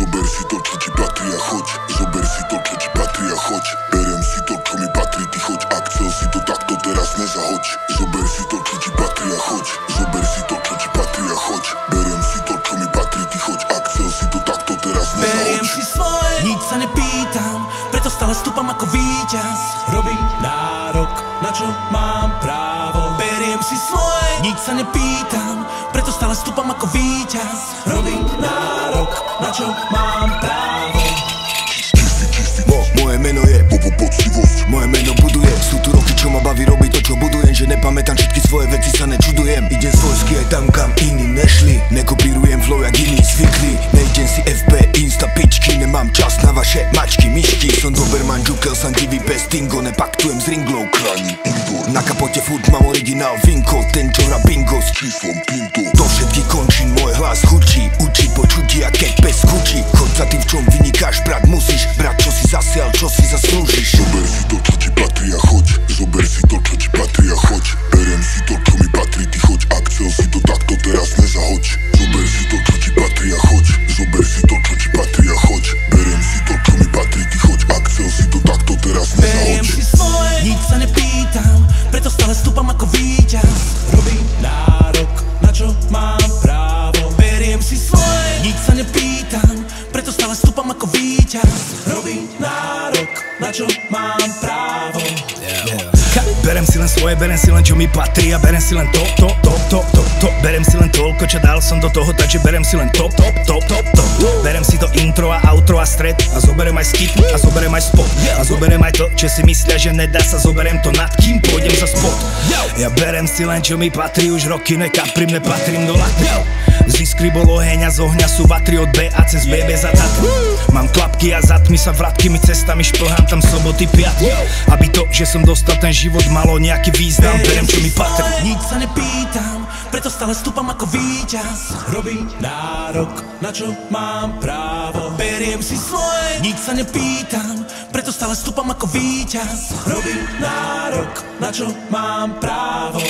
Zober si to, čo ti patrí a choď. Zober si to, čo ti patrí a choď. Berem si to, čo mi patrí, ty choď. Ak chcel si to takto teraz nezahoď. Zober si to, čo ti patrí a choď. Zober si to, čo ti patrí a choď. Berem si to, čo mi patrí, ty choď. Ak chcel si to takto teraz nezahoď. Beriem si svoje, nič sa nepýtam Preto stále stúpam ako víťaz. Robím nárok, na čo mám právo? Beriem si svoje, nič sa nepýtam Preto stále stúpam ako víťaz. Robím čo mám právo. Mo, moje meno je Bobo poctivosť. Moje meno buduje. Sú tu roky, čo ma baví robiť to, čo budujem. Že nepamätám všetky svoje veci, sa nečudujem. Idem svojsky aj tam, kam iní nešli. Nekopírujem flow, jak iní zvykli Nejdem si FB, Insta, pičky. Nemám čas na vaše mačky, myšky. Som Doberman, Jukel, som divý bez tingo. Nepaktujem s ringlou indoor. Na kapote furt mám originál vinko Ten, čo hrá bingo s Číslom Tinto do všetkých končín môj hlas Zober si to, čo ti patrí a choď. Zober si to, čo ti patrí a choď. Berem si to, čo mi patrí, ty choď. Ak chcel si to takto teraz nezahoď. Zober si to, čo ti patrí a choď. Zober si to, čo ti patrí a choď. Berem si to, čo mi patrí, ty choď. Ak chcel si to takto teraz Beriem nezahoď. si svoje, nič sa nepýtam Preto stále stúpam ako víťaz. Robím nárok, na čo mám právo. Beriem si svoje, nič sa nepýtam Preto stále stúpam ako víťaz. Robím svoje, berem si len čo mi patrí a berem si len to, to, to, to, to, to. Berem si len toľko, čo dal som do toho, takže berem si len top, top, top, top, top Berem si to intro a outro a stred a zoberem aj skip a zoberem aj spot. A zoberem aj to, čo si myslia, že nedá sa, zoberem to nad kým pôjdem za spot. Ja berem si len čo mi patrí, už roky nekaprim, nepatrím do laty z iskry bol oheň a z ohňa sú vatry od B a cez BB za Tatry Mám klapky a zatmy sa vratkými cestami šplhám tam soboty piatky Aby to, že som dostal ten život malo nejaký význam. Berem čo mi patrí Nič sa nepýtam, preto stále stúpam ako víťaz. Robím nárok, na čo mám právo? Beriem si svoje, nič sa nepýtam Preto stále stúpam ako víťaz. Robím nárok, na čo mám právo